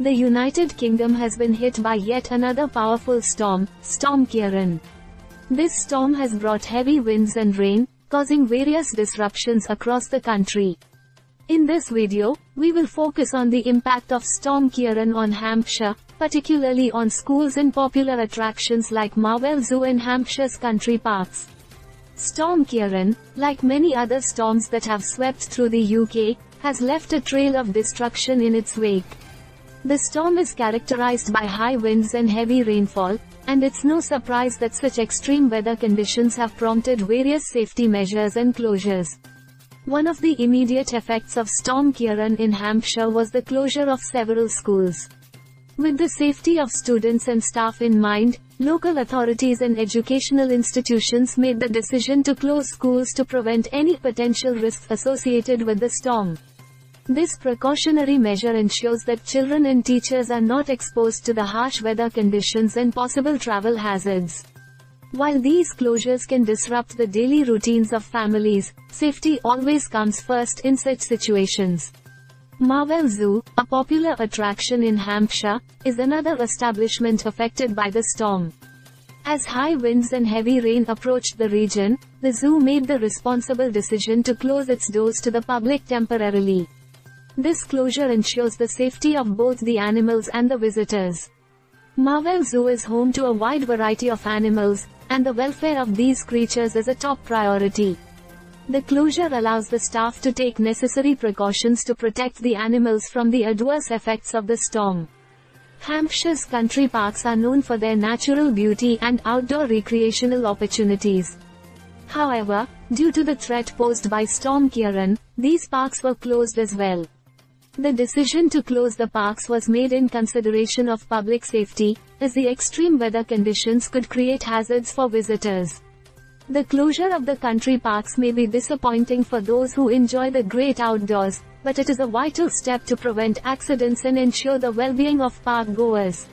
The United Kingdom has been hit by yet another powerful storm, Storm Ciarán. This storm has brought heavy winds and rain, causing various disruptions across the country. In this video, we will focus on the impact of Storm Ciarán on Hampshire, particularly on schools and popular attractions like Marwell Zoo and Hampshire's country parks. Storm Ciarán, like many other storms that have swept through the UK, has left a trail of destruction in its wake. The storm is characterized by high winds and heavy rainfall, and it's no surprise that such extreme weather conditions have prompted various safety measures and closures. One of the immediate effects of Storm Ciarán in Hampshire was the closure of several schools. With the safety of students and staff in mind, local authorities and educational institutions made the decision to close schools to prevent any potential risks associated with the storm. This precautionary measure ensures that children and teachers are not exposed to the harsh weather conditions and possible travel hazards. While these closures can disrupt the daily routines of families, safety always comes first in such situations. Marwell Zoo, a popular attraction in Hampshire, is another establishment affected by the storm. As high winds and heavy rain approached the region, the zoo made the responsible decision to close its doors to the public temporarily. This closure ensures the safety of both the animals and the visitors. Marwell Zoo is home to a wide variety of animals, and the welfare of these creatures is a top priority. The closure allows the staff to take necessary precautions to protect the animals from the adverse effects of the storm. Hampshire's country parks are known for their natural beauty and outdoor recreational opportunities. However, due to the threat posed by Storm Ciarán, these parks were closed as well. The decision to close the parks was made in consideration of public safety, as the extreme weather conditions could create hazards for visitors. The closure of the country parks may be disappointing for those who enjoy the great outdoors, but it is a vital step to prevent accidents and ensure the well-being of park goers.